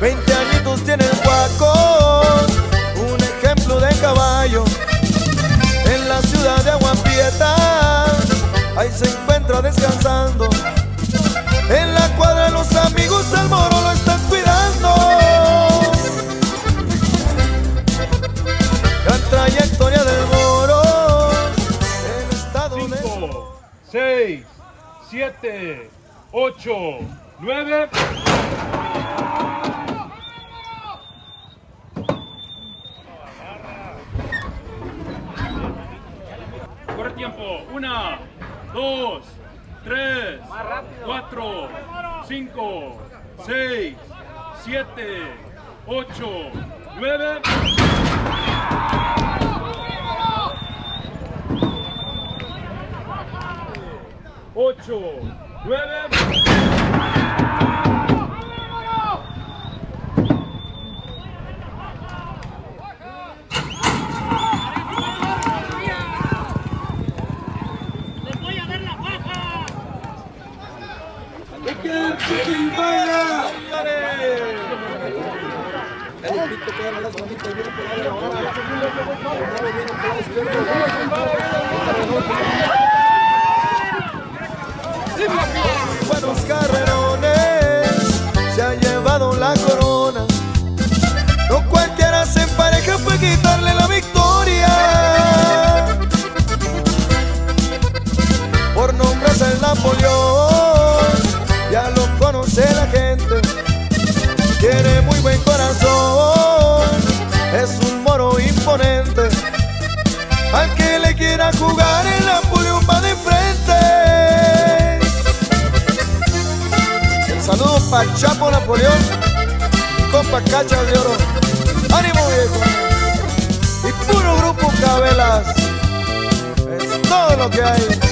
20 añitos tiene el Paco, un ejemplo de caballo. En la ciudad de Aguapieta, ahí se encuentra descansando. En la cuadra de los amigos, el moro lo están cuidando. Gran trayectoria del moro, en estado Cinco, 5, 6, 7, 8, 9. Tiempo. 1, 2, 3, 4, 5, 6, 7, 8, 9. Ocho, nueve. Buenos carrerones se ha llevado la corona. No cualquiera se empareja para quitarle la victoria. Por nombre es el Napoleón, imponente. Al que le quiera jugar el Napoleón va de frente. Saludos para Chapo Napoleón, compa Cacha de Oro. ¡Ánimo viejo! Y puro grupo Cabelas. Es todo lo que hay.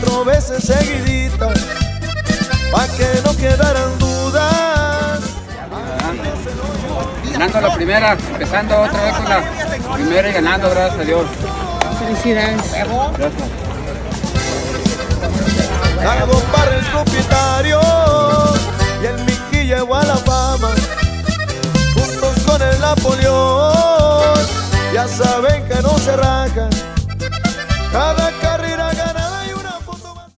cuatro veces seguiditas, para que no quedaran dudas. Ganando la primera, empezando otra vez con la primera y ganando, gracias a Dios. Felicidades. Gracias. Hago para el propietario y el Mickey llegó a la fama. Juntos con el Napoleón, ya saben que no se rajan.